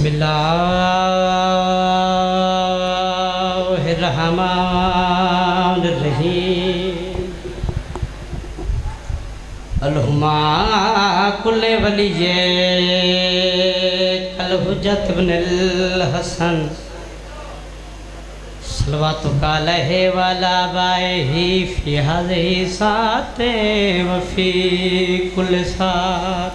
बिस्मिल्लाहिर्रहमानिर्रहीम अलहुमा कुल वलिये कल हुजत बिनिल हसन। सलवात कालहे वाला बाए ही फ़ी हाज़ी साते वफी कुल सात।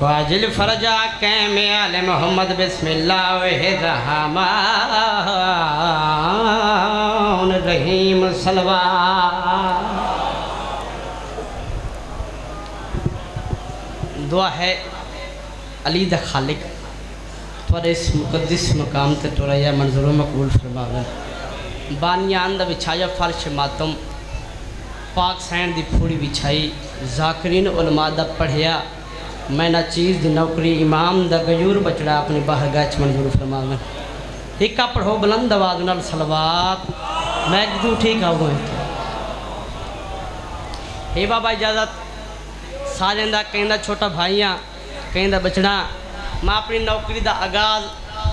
वाजिल फरजा के में आल मोहम्मद बिस्मिल्लाह रहीम सलवा दुआ है अली द खालिक। थोड़े इस मुकद्दस मकाम ते टोरया मंजूर मकबूल फरमावे। बानियान दा बिछाया फर्श मातम। पाक सैन दी फूड़ी बिछाई। जाकरीन उलमा दा पढ़िया मैं ना चीज़ दी नौकरी, इमाम दा गजूर बचड़ा अपनी बाहर गच मंजूर फरमावे। हिक्का पढ़ो बुलंद आवाज़ नाल सलवात। मैं तू ठीक आऊँ हे। बाबा, इजाज़त। साजन दा कहंदा छोटा भाईया कहंदा बचड़ा, मैं अपनी नौकरी दा आगाज़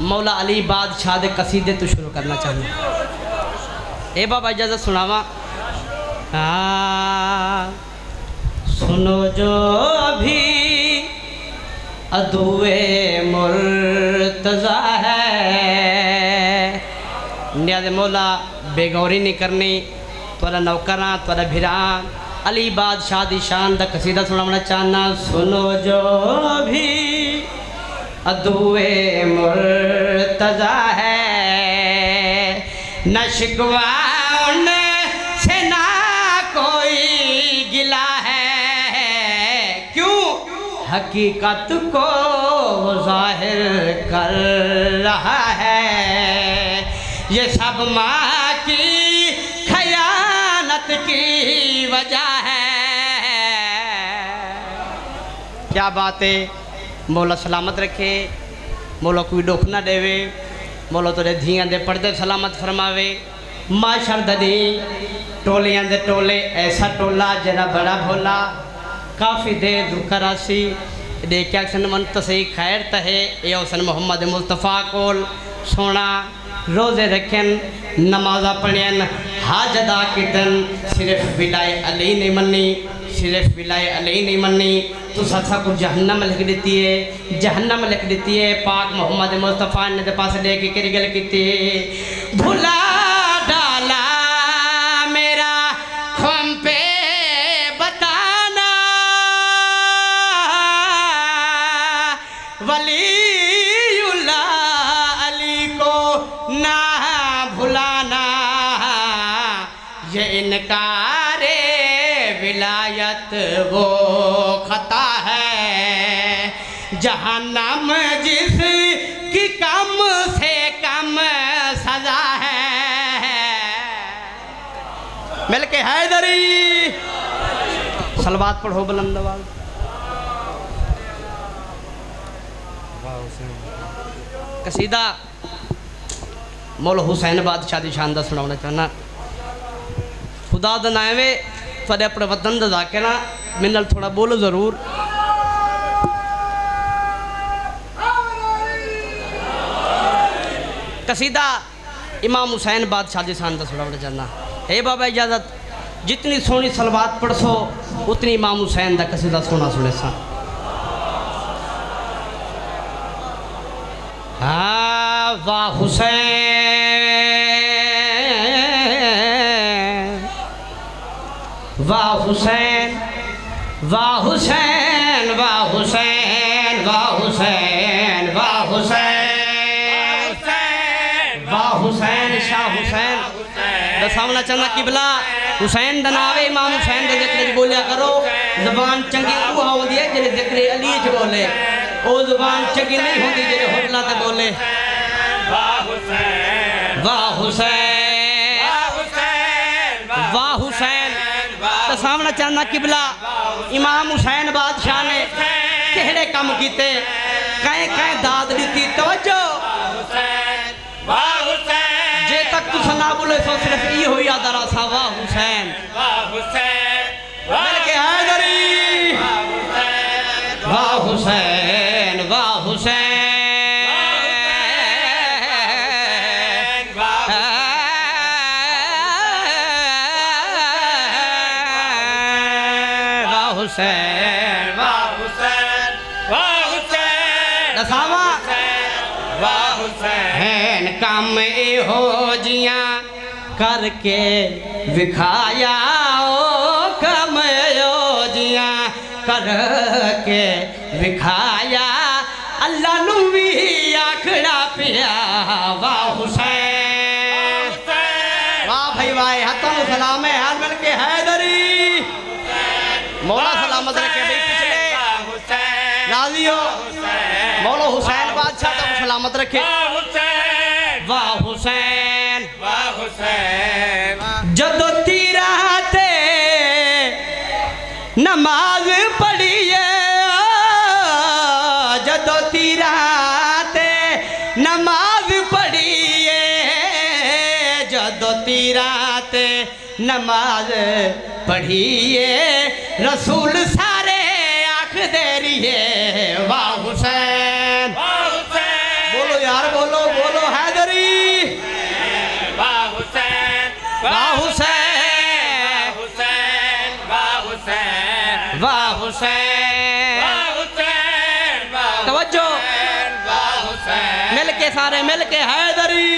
मौला अली बादशाह दे कसीदे तो शुरू करना चाहूँ हे बाबा, इजाज़त सुनावा। हाँ सुनो जो अभी अदुए मुर्तज़ा है। न्याज मौला बेगौरी नहीं करनी थोड़ा नौकरा थोड़ा भिरा। अली बादशाह दी शान दा कसीदा सुनाना चाहना सुनो जो भी अदुए मुर्तज़ा है। न हकीकत को ज़ाहिर कर रहा है। ये सब माँ की खयानत की वजह है। क्या बात? है मौला सलामत रखे, मौला कोई दुख ना देवे, मौला तेरे धियाँ दे पर्दे सलामत फरमावे। माशर ददी, टोलियाँ दे टोले, ऐसा टोला जरा बड़ा भोला। काफ़ी देर दुखरासी देखिया सन मन तसी खैर तहे, ये हुसन मोहम्मद मुस्तफ़ा कोल सोना, रोज़े रखन, नमाजा पढ़न हाज अदा कितन सिर्फ़ बिलाए अली नहीं मन्नी, सिर्फ़ बिलाए अली नहीं मन्नी। तो ससा को जहन्नम लिख देती है, जहन्नम लिख देती है, पाक मोहम्मद मुस्तफ़ा ने पास लेके किरी गल की भुला वो खता है जहन्नम जिस की कम से कम सजा है। मिल के हैदरी। सलवात पढ़ो बुलंद आवाज़। कसीदा। मौल हुसैन बादशाह की शान का सुनाना चाहना। खुदा द नावे थोड़े अपने वतन का जाके ना, मेरे नाल थोड़ा बोलो ज़रूर। कसीदा इमाम हुसैन बादशाह शान का सुनाना चाहना हे बाबा, इजाज़त। जितनी सोहनी सलवात पढ़सो, उतनी इमाम हुसैन का कसीदा सोना सुने सा। हाँ वाह हुसैन। वाह हुसैन वाह हुसैन वाह हुसैन वाह हुसैन वाह हुसैन वाह हुसैन शाह हुसैन। दसावना चाहना किबला। हुसैन दा नाम है इमाम हुसैन दे ज़िक्र बोलिया करो। जबान चंगी वो होंदी है जेरे ज़िक्र अली च बोले। ओ जबान चंगी नहीं होंदी जेरे होटला ते बोले। वाह हुसैन। वाह हुसैन। दसावना चाहना किबला, इमाम हुसैन बादशाह ने केड़े कम कीते? कहीं कहीं दाद दी तवज्जो। जे तक तुस ना बोले, सो सिर्फ़ ये हो याद रहा वाह हुसैन वाह हुसैन। हुसैन वाह हुसैन वाह हुसैन। वाह हुसैन। काम ए हो जियाँ करके विखाया ओ कम ओ जियाँ करके विखाया। अल्लाह नु भी आखड़ा पिया। वाह हुसैन। वाह भाई वाह। हाथों में सलाम है हाल मिल के हैदरी। मौला रखे भाई पिछले गाजियो मौलो हुसैन बादशाह तो सलामत रखे। वाह हुसैन। वाह हुसैन जदो तीरा ते नमाज़ पढ़िए जदो तीरा ते नमाज़ पढ़िए जदो तीरा ते नमाज़ पढ़िए, रसूल ये वाह बोलो यार बोलो बोलो हैदरी वाह हुसैन वाह हुसैन हुसैन वाह हुसैन मिल के सारे मिल के हैदरी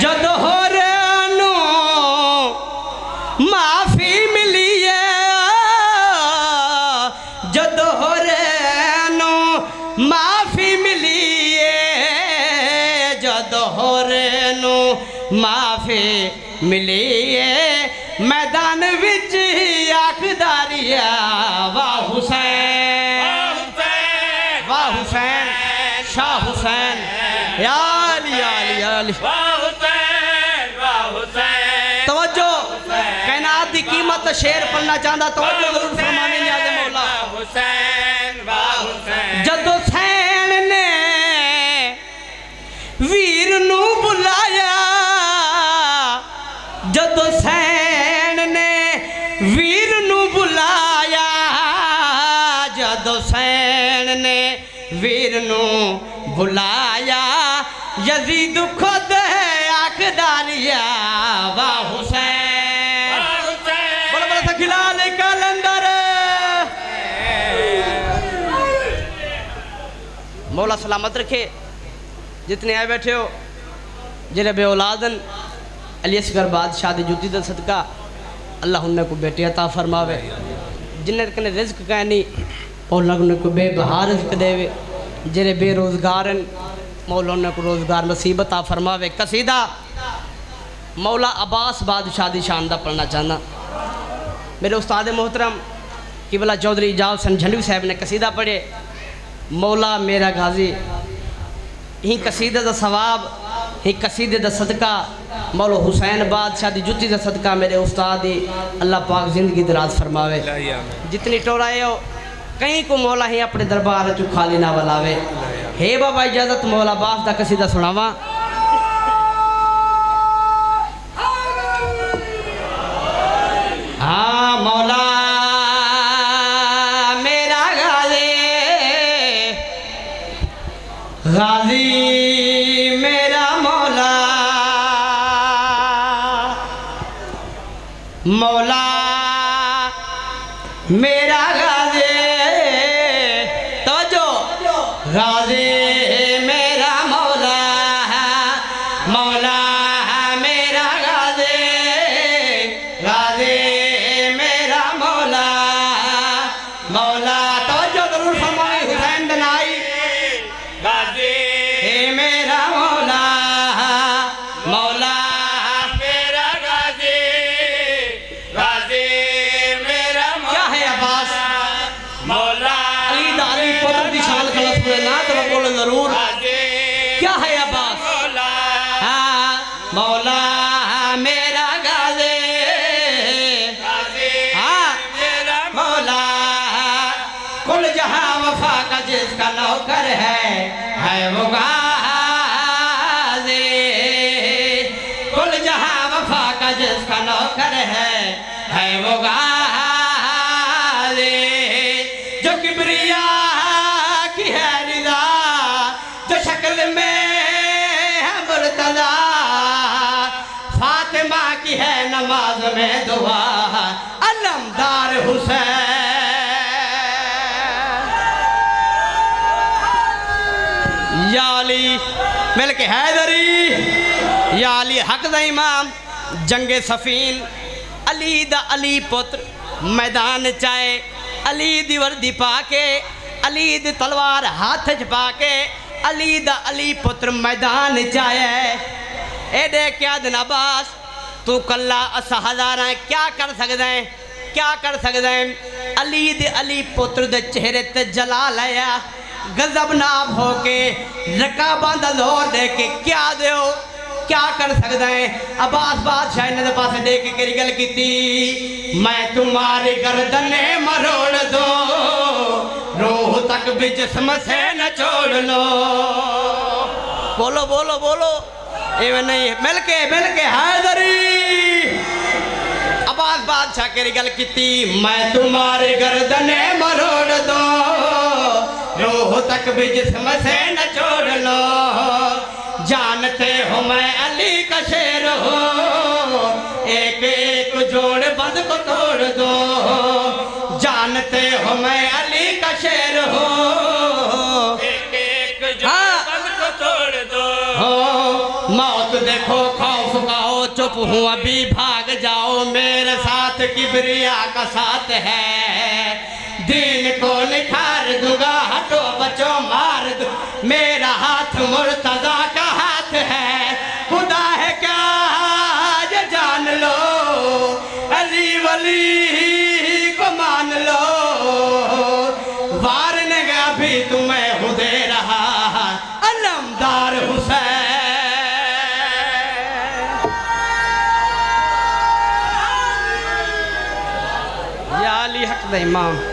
जद हो मिली है मैदान बिच आखदारी वाह हुसैन। वाह हुसैन। शाह हुसैन। याली याली याली। तवज्जो। कायनात की कीमत शेर पढ़ना चाहता तो ज़रूर फरमाने याद जद हुसैन ने वीर नू तो हज़रत ने वीर बुलाया। जद सैन ने वीर नु बुलाया, यजीद खुद आखदारिया वाह हुसैन। कलंदर। मौला सलामत रखे, जितने आए बैठे हो ज़िले बे औलादन अली असगर बादशाह दी जुती दा सदका। अल्लाह उन्हें को बेटे अता फरमावे। जिन्हें कने रिज्क का नहीं मौला उन्हें को बेबहा रिज्क देवे। जिन्हें बेरोजगार हैं, मौला उन्हें को रोज़गार नसीब अता फरमावे। कसीदा मौला अब्बास बादशाह दी शान दा पढ़ना चाहना। मेरे उस्ताद मोहतरम, किबला चौधरी इजाज सन झंडू साहब ने कसीदा पढ़े। मौला मेरा गाजी, ही कसीदे का सवाब, ही कसीदे का सदका। मौला हुसैन बादशाह की जुती का सदका मेरे उस्ताद अल्लाह पाक ज़िंदगी दराज फरमावे। जितनी टोराए हो, कहीं को मौला ही अपने दरबार चु खाली ना बलावे। हे बाबा, इजाज़त मौला बास का कसीदा सुनावा। हाँ मौला। मौला जहाँ वफा का जिसका नौकर है जो किबरिया की है जो शक्ल में है मुर्तजा फातिमा की है नमाज़ में दुआ, अलमदार हुसैन। अली मिल के हैदरी, या अली हक दा इमाम, जंगे सफीन अली द अली पुत्र, मैदान चाहे, अली दी वर्दी पाके, अली दी तलवार हाथ च पाके, अली द अली पुत्र मैदान चाहे। एडे क्या दिन अब्बास तू कल्ला अस हजारा, क्या कर सकदा है क्या कर सकदा है अली दे अली पुत्र दे चेहरे ते जलाल आया गजब नाब होके रकाबां दा ज़ोर दे के क्या दियो क्या कर सकदा है? अब्बास बादशाह ने पास देख के गल कीती? मैं तुम्हारी गर्दने मरोड़ दो, रूह तक भी जिस्म से न छोड़ लो। बोलो बोलो बोलो। एवं नहीं मिल के मिल के हैदरी। अब्बास बादशाह गल कीती? मैं तुम्हारे गर्दने मरोड़ दो। तक भी जिसम से न छोड़ लो। जानते हो मैं अली का शेर हूँ। एक एक जोड़ बंद को तोड़ दो। जानते हो मैं अली का शेर हूँ। एक एक जो हाँ। बंद को तोड़ दो। हो मौत देखो खौफ खाओ चुप हूँ अभी भाग जाओ। मेरे साथ किबरिया का साथ है। दीन को निखार दूँगा, हटो बचो मार दो। मेरा हाथ मुर्तजा का हाथ है। खुदा है क्या? जान लो। अली वली को मान लो। वार ने भी तुम्हें हूँ दे रहा। अलमदार हुसैन। हक इमाम।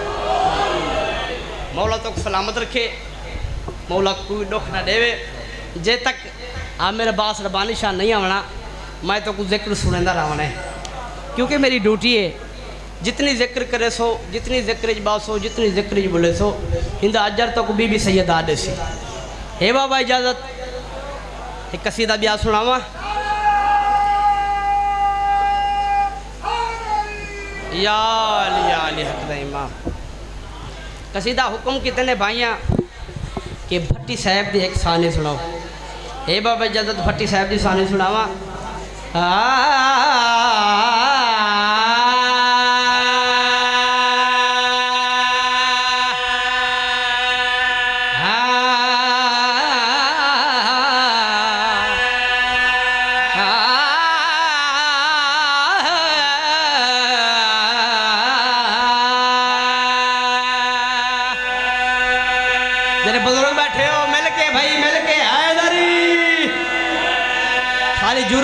मौला तो सलामत रखे, मौला कोई दुख ना देवे। जे तक आ मेरे बास रबानी शाह नहीं आना मैं तो कुछ ज़िक्र सुनेंदा रहा क्योंकि मेरी ड्यूटी है, जितनी ज़िक्र करे सो, जितनी ज़िक्र बात सो जितनी ज़िक्र बोले सो हिंद अजर तक बीबी सैयद आदे सी। हे बाबा इजाज़त, एक कसीदा ब्याह सुनावा। या अली या अली हक इमाम। कसीदा हुक्म कितने भाइयाँ कि भट्टी साहब की एक सानी सुनाओ हे बाबा जदत भट्टी साहब की सानी सुनावा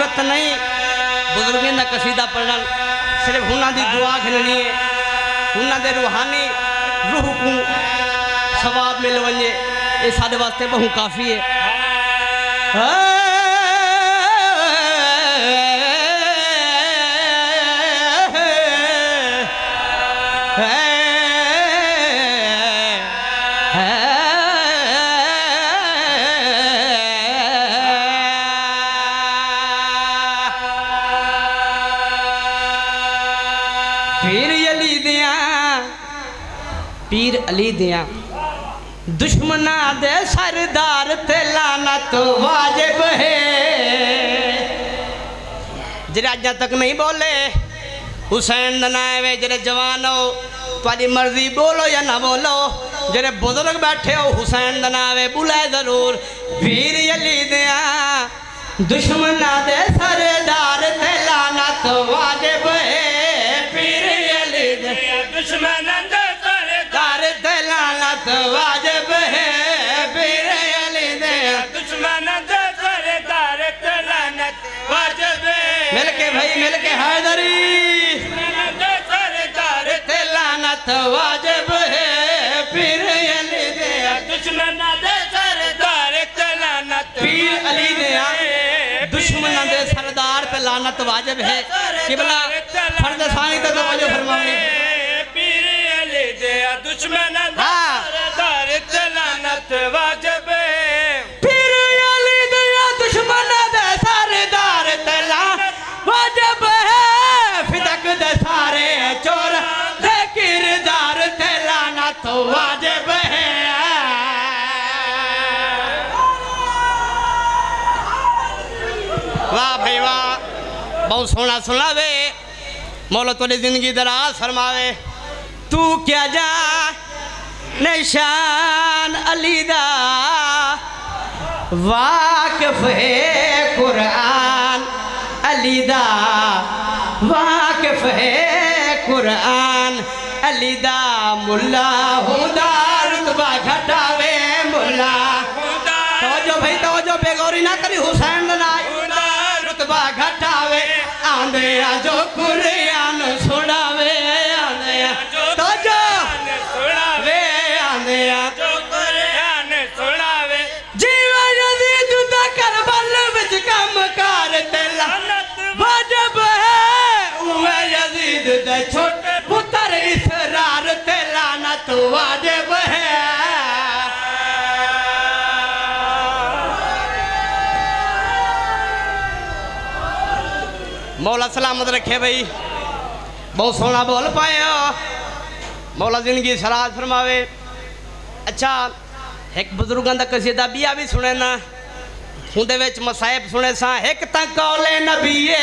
सारी तो नहीं। बुज़ुर्गों का कसीदा पढ़न। सिर्फ़ उन्होंने दुआ खिलनी है। उन्होंने रूहानी, रूह को सवाब मिल वे ये साढ़े वास्ते बहु काफ़ी है। पीर अली दिया, पीर अली दिया। दुश्मना दे सरदार ते लाना तो वाजिब है। जेरे अजा तक नहीं बोले, हुसैन दनाए जेरे जवान हो तुम्हारी मर्ज़ी बोलो या ना बोलो। जेरे बुज़ुर्ग बैठे हो, हुसैन दनावे बुलाए ज़रूर। पीर अली दिया, दुश्मना दे सरदार ते लाना तो वाजिब मिल के हैदरी सरकार ते लानत वाजिब है पीर अली दे दुश्मन दे सरदार तलानत पीर अली दे दुश्मन दे सरदार पे लानत वाजिब है। किबला फर्द सानी ते तवज्जो फरमावे सोना सुनावे मौला तोरी ज़िंदगी दराज फरमावे। तू क्या जा निशान अली दा वाकिफ है कुरान अली दा वाकिफ है कुरान अली दा मुल्ला हुदा रुतबा घटावे मुल्ला। तवज्जो भाई तवज्जो बेगौरी ना करी हुसैन घटावे आंदे जो कुरान सुनावे आंदे तो जो वे आंदे आ जीवा यदि जुदा करबल विच कम कर वाजब है यजीद दे छोटे पुत्र इसरार तो वाजब मौला सलामत रखे भाई। बहुत सोना बोल पाया मौला ज़िंदगी सराज फरमावे। अच्छा एक बुज़ुर्गों का कसीदा बिया भी सुने ना। उनके बच्च मसायब सुने सा, एक तो कौले नबीए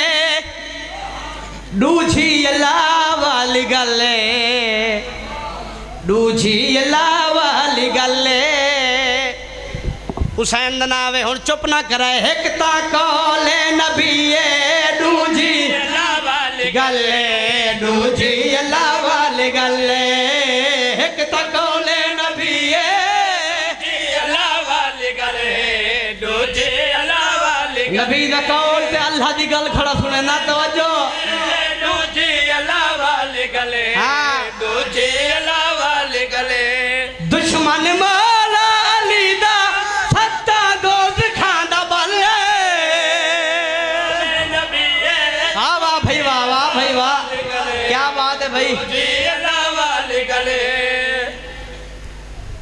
डूझी अल्लाह वाली गले डूझी अल्लाह वाली गले हुसैन नावे हूँ चुप ना कराए। एक तो कौले नबीए डूझी गले नूजी अल्लाह वाले गले एक तको नबी अल्लाह कौल ते अल्लाह दी गल खड़ा सुने ना तवज्जो। नूजी अल्लाह वाले गले नूजी हाँ। अल्लाह वाले गले दुश्मन मार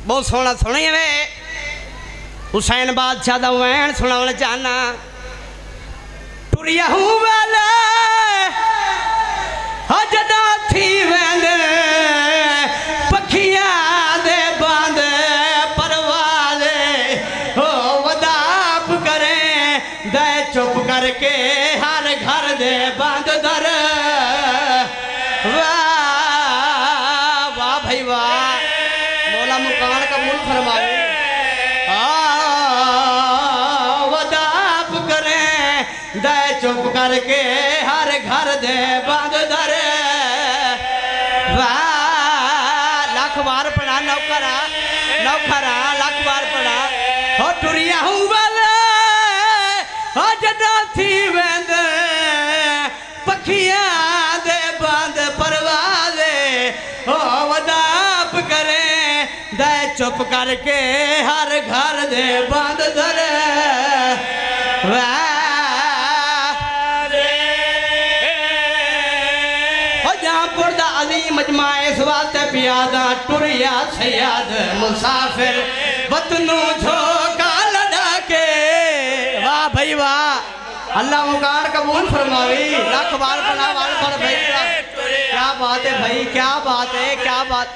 बहुत सोहना सुनी वे। हुसैन बादशाह दा वैन सुनावना चाहना टुरिया हजदा थी वेंदे, पखियाँ हो वदाप करें, दे चुप करके हर घर दे बंद दर लख बार पड़ा नौकरा नौकरा लख बार पड़ा हो टुरिया वाले, हो जदा थी वेंद, पखियाँ दे बंद परवाले। हो वदाप करें, दे चुप करके हर घर दे बंद दर वाह इस वास्ते पियादा टुरिया सयाद। मुसाफिर वतनू झोंका लड़ा के वाह भाई वाह। अल्लाह मुकार कबूल फरमावी। लख बार बार पर भाई क्या बात है भाई क्या बात है क्या बात।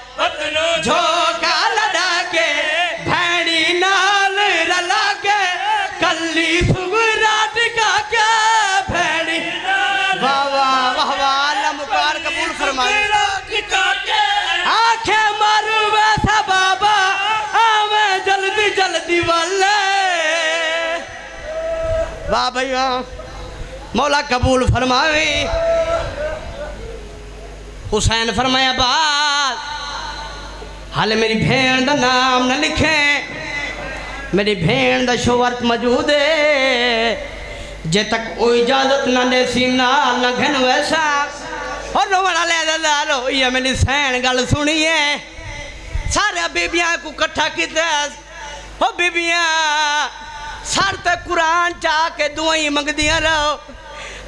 झोंका वाह भाई वाह मौला कबूल फरमावे। हुसैन फरमाया बात हाल मेरी भेण का नाम न लिखे। मेरी भेण का शोहरत मौजूद है। जे तक वो इजाज़त ना दे सी ना लघन वैसा। और रोवण ले दादा ये मेरी सैन गल सुनिए। सारे बीबियाँ को इकट्ठा किया बीबियाँ सर ते कुरान चा के दुआई मंगदियाँ रहो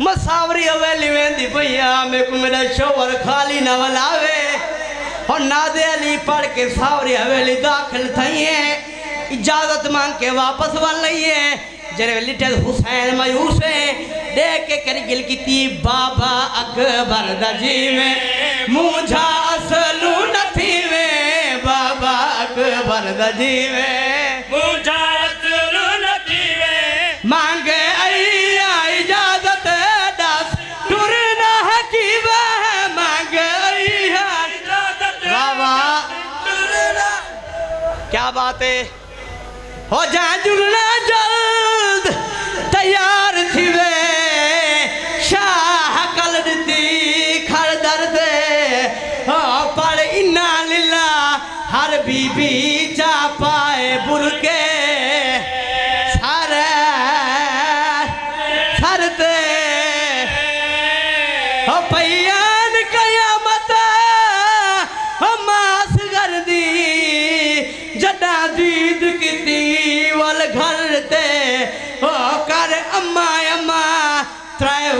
मसावरी हवेली वेंदी भैया मेरे को मेरा शोवर खाली न वलावे और नादे अली पढ़ के सावरी हवेली दाखिल थी है इजाज़त मांग के वापस वल नहीं है जरे लिटिल हुसैन मायूस है देख के कर गिल की बाबा अकबर दजी में मुझा असलू नथी में बाबा अकबर दजी में क्या बात। है हो जा जुलना जल्द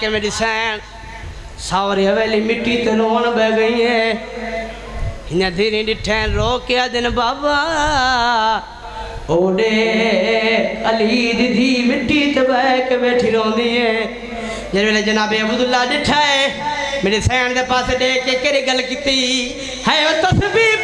आके मेरी सैन, सावरी हवेली मिट्टी ते रोन बह गई है। हिन धीरे डिठैन रो के दिन बाबा। ओडे अली दीदी मिट्टी ते बह के बैठी रोंदी है। जिस वेले जनाबे अब्दुल्ला डिठा है मेरे सैन दे पास दे के केड़ी गल कीती? है ओ तस्बीह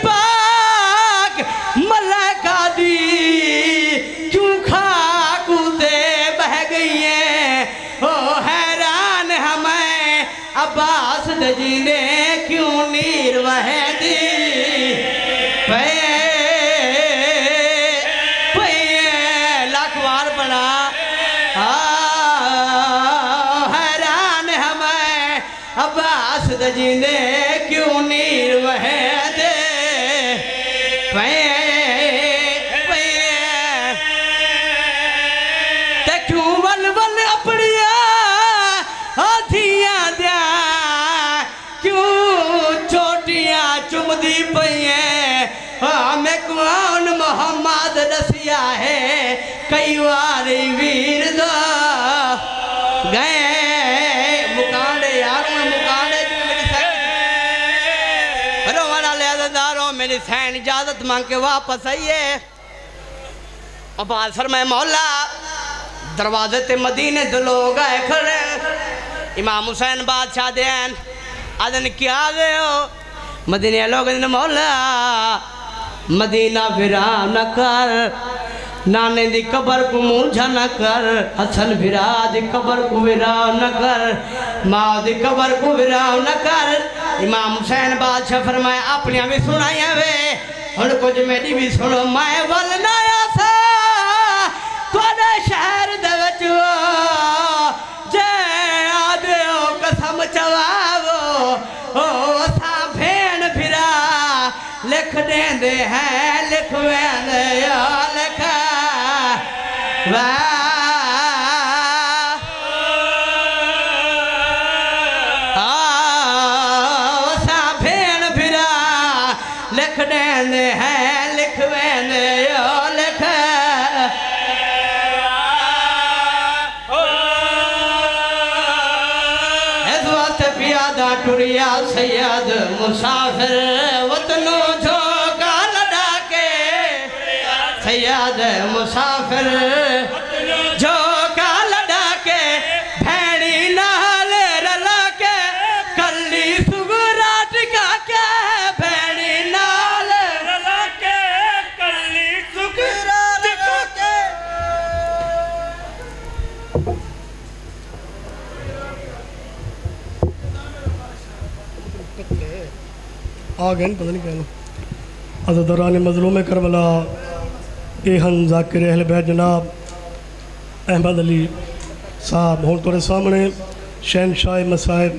मोहम्मद है, कई बार वीर दो। गए, मुकांडे यार मुकांडे च मेरी सैन। रोवाना ले दारो मेरी सैन इजाज़त मांग के वापस आइए। अब्बास मैं मौला, दरवाजे ते मदीने दे लोग आए खड़े। इमाम हुसैन बादशाह देन आदन, क्या गए हो? मदीने लोग मौला मदीना फिरा न कर। नाने दी कबर को मूझा न कर। हसन फिरा दी कबर को विरा न कर। माँ दी कबर को विरा न कर। इमाम हुसैन बादशाह फरमाए अपनिया भी सुनाया वे। हूँ कुछ मेरी भी सुनो। मैं वल नया सा। थोड़े शहर दे हैं लिखवेन लिखा भेण फिरा लिखन है लिखवेन लिख सैयद मुसाफिर वतनों सयाद मुसाफिर। जो का लड़ा के भैणी नाल रला के कली सुगराट का क्या है भैणी नाल रला के कली सुगराट का के आ गए पता नहीं कहना अजदरान मजलूम करबला। ए हन जाकिर अहल बैद जनाब। अहमद अली साहब हूँ थोड़े सामने शहनशाह मसाहिब